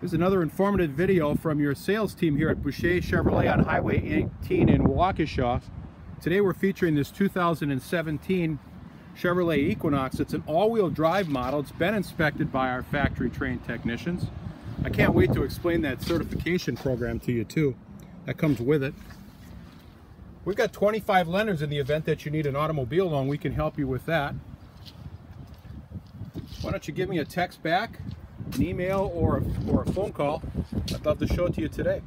Here's another informative video from your sales team here at Boucher Chevrolet on Highway 18 in Waukesha. Today we're featuring this 2017 Chevrolet Equinox. It's an all-wheel drive model. It's been inspected by our factory trained technicians. I can't wait to explain that certification program to you too. That comes with it. We've got 25 lenders in the event that you need an automobile loan. We can help you with that. Why don't you give me a text back, an email, or a, or a phone call. I'd love to show it to you today.